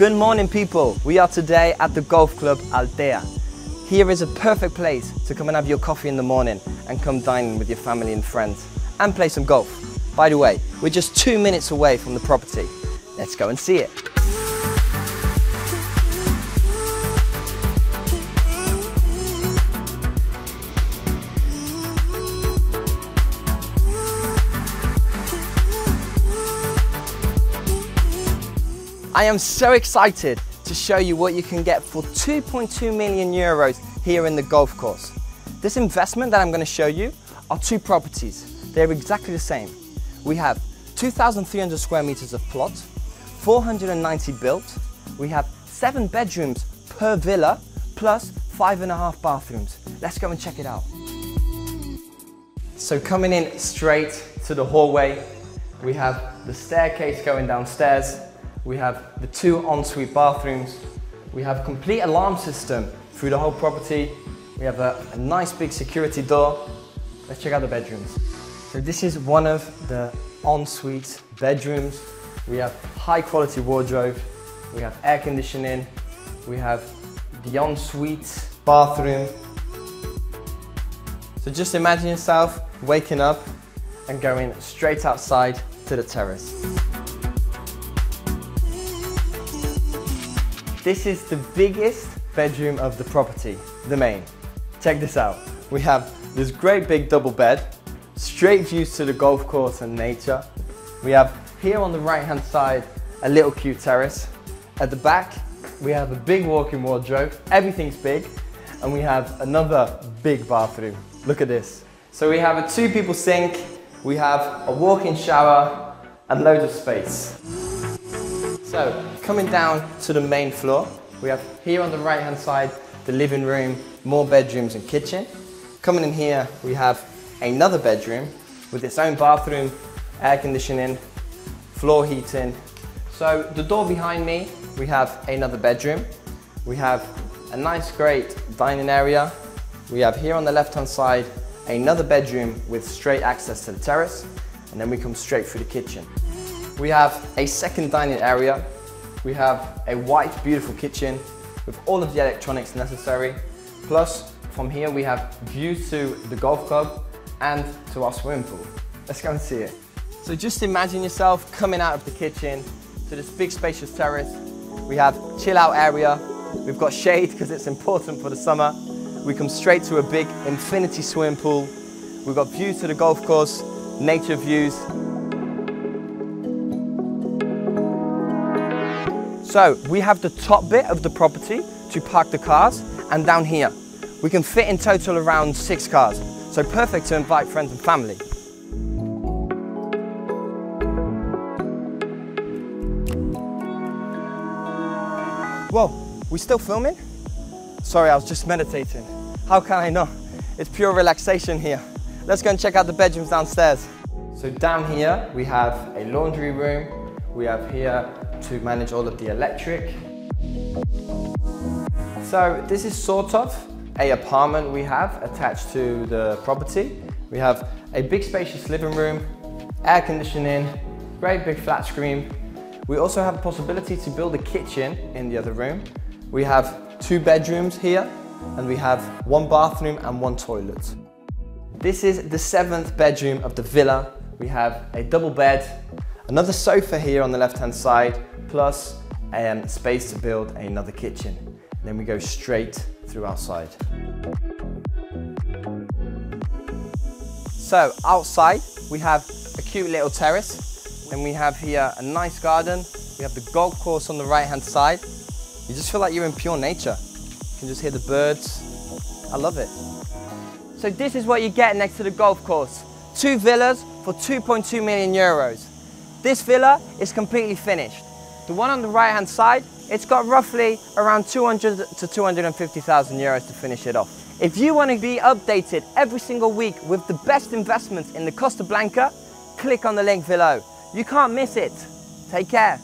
Good morning people. We are today at the golf club Altea. Here is a perfect place to come and have your coffee in the morning and come dining with your family and friends and play some golf. By the way, we're just two minutes away from the property. Let's go and see it. I am so excited to show you what you can get for 2.2 million euros here in the golf course. This investment that I'm going to show you are two properties. They're exactly the same. We have 2,300 square meters of plot, 490 built. We have seven bedrooms per villa, plus five and a half bathrooms. Let's go and check it out. So coming in straight to the hallway, we have the staircase going downstairs. We have the two ensuite bathrooms. We have complete alarm system through the whole property. We have a, a nice big security door. Let's check out the bedrooms. So this is one of the ensuite bedrooms. We have high quality wardrobe. We have air conditioning. We have the ensuite bathroom. So just imagine yourself waking up and going straight outside to the terrace. This is the biggest bedroom of the property, the main. Check this out. We have this great big double bed, straight views to the golf course and nature. We have here on the right hand side a little cute terrace. At the back we have a big walk-in wardrobe, everything's big, and we have another big bathroom. Look at this. So we have a two people sink, we have a walk-in shower and loads of space. So coming down to the main floor, we have here on the right hand side the living room, more bedrooms and kitchen. Coming in here, we have another bedroom with its own bathroom, air conditioning, floor heating. So the door behind me, we have another bedroom. We have a nice great dining area. We have here on the left hand side another bedroom with straight access to the terrace and then we come straight through the kitchen. We have a second dining area. We have a white, beautiful kitchen with all of the electronics necessary. Plus, from here we have views to the golf club and to our swimming pool. Let's go and see it. So just imagine yourself coming out of the kitchen to this big spacious terrace. We have chill out area. We've got shade because it's important for the summer. We come straight to a big infinity swimming pool. We've got views to the golf course, nature views, So we have the top bit of the property to park the cars and down here. We can fit in total around six cars. So perfect to invite friends and family. Whoa, we still filming? Sorry, I was just meditating. How can I not? It's pure relaxation here. Let's go and check out the bedrooms downstairs. So down here, we have a laundry room. We have here to manage all of the electric. So this is sort of a apartment we have attached to the property. We have a big spacious living room, air conditioning, great big flat screen. We also have the possibility to build a kitchen in the other room. We have two bedrooms here and we have one bathroom and one toilet. This is the seventh bedroom of the villa. We have a double bed, another sofa here on the left hand side, plus um, space to build another kitchen. Then we go straight through outside. So outside we have a cute little terrace. Then we have here a nice garden. We have the golf course on the right hand side. You just feel like you're in pure nature. You can just hear the birds. I love it. So this is what you get next to the golf course. Two villas for 2.2 million euros. This villa is completely finished. The one on the right hand side, it's got roughly around 200 to 250,000 euros to finish it off. If you want to be updated every single week with the best investments in the Costa Blanca, click on the link below. You can't miss it. Take care.